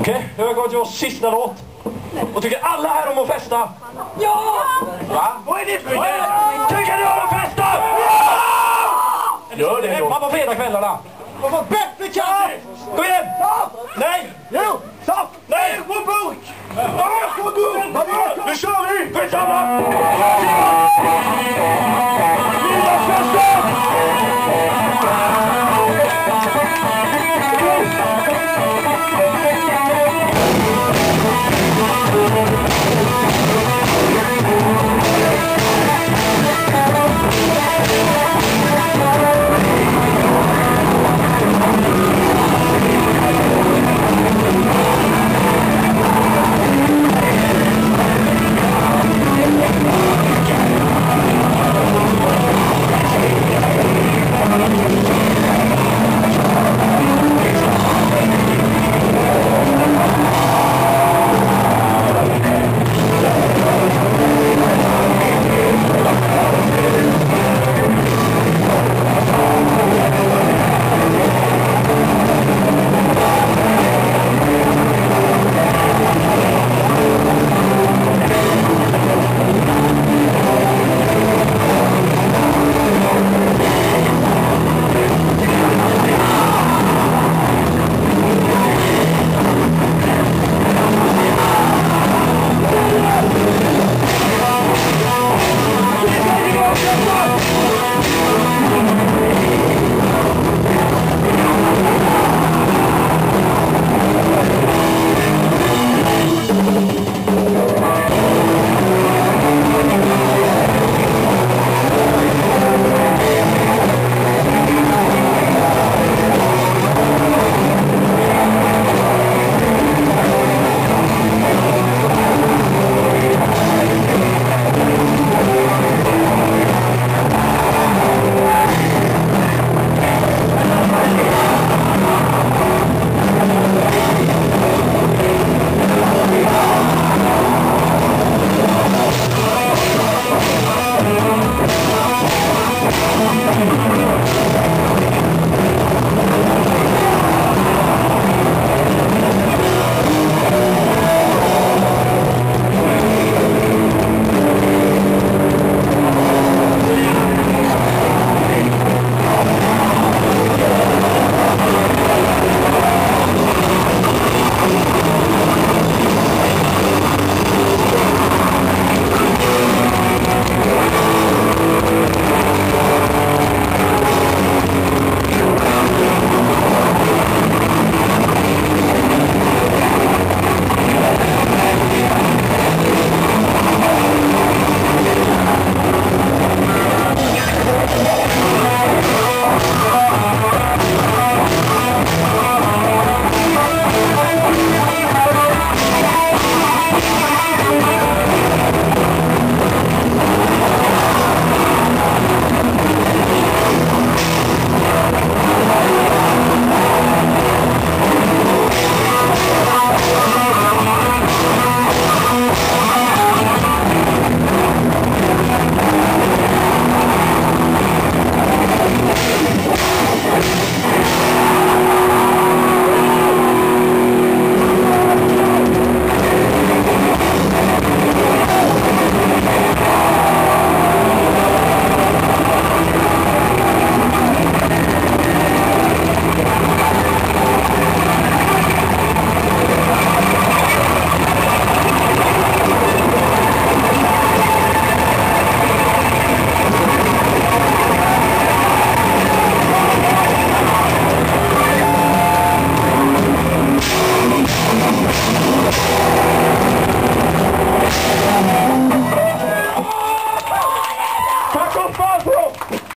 Okej, nu har jag kommit till vår sista låt. Och tycker alla här om att festa? Ja! Va? Vad är det för Tycker ni om att festa? Ja! Gör det då. Hemma på fredagskvällarna. Vad bättre kan du? Kom igen! Nej! Jo! Stopp! Nej! Vår bok! Vår bok! Nu kör vi! Skitsamma!